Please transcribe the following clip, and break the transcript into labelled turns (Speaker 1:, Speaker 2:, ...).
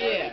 Speaker 1: Yeah.